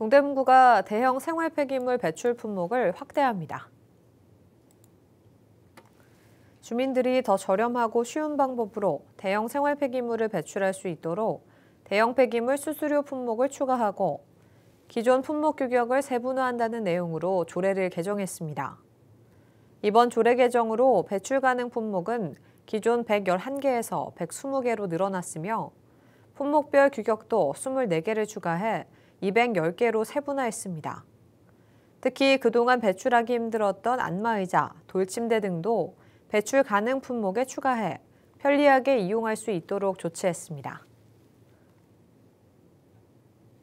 동대문구가 대형 생활 폐기물 배출 품목을 확대합니다. 주민들이 더 저렴하고 쉬운 방법으로 대형 생활 폐기물을 배출할 수 있도록 대형 폐기물 수수료 품목을 추가하고 기존 품목 규격을 세분화한다는 내용으로 조례를 개정했습니다. 이번 조례 개정으로 배출 가능 품목은 기존 111개에서 120개로 늘어났으며 품목별 규격도 24개를 추가해 210개로 세분화했습니다. 특히 그동안 배출하기 힘들었던 안마의자, 돌침대 등도 배출 가능 품목에 추가해 편리하게 이용할 수 있도록 조치했습니다.